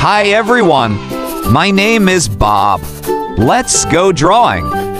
Hi everyone, my name is Bob. Let's go drawing.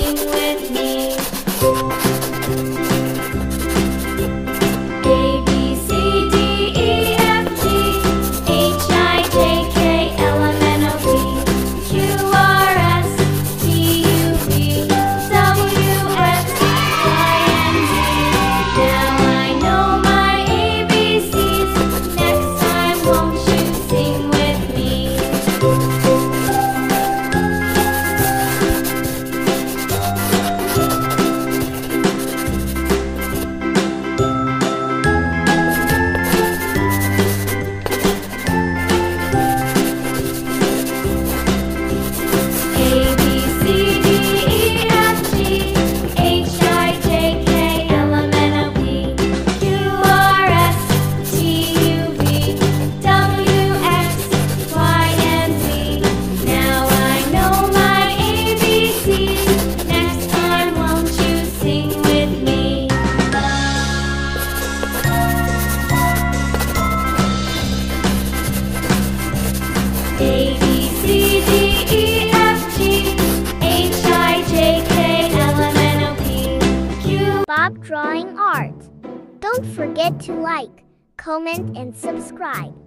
dancing with me. Drawing Art. Don't forget to like, comment, and subscribe.